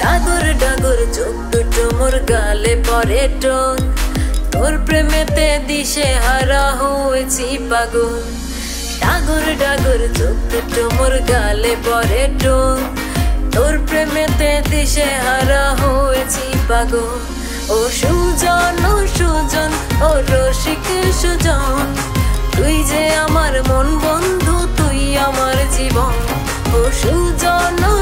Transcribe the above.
ডাগর ডাগর চোখ দুটো মোর গালে পরে টোন। তোর প্রেমেতে দিশে হারা হয়েছি পাগল। ডাগর ডাগর চোখ দুটো মোর গালে পরে টোন। তোর প্রেমেতে দিশে হারা হয়েছি পাগল। ও সুজন ও সুজন, ও রসিক সুজন। তুই যে আমার মন বন্ধু, তুই আমার জীবন। ও সুজন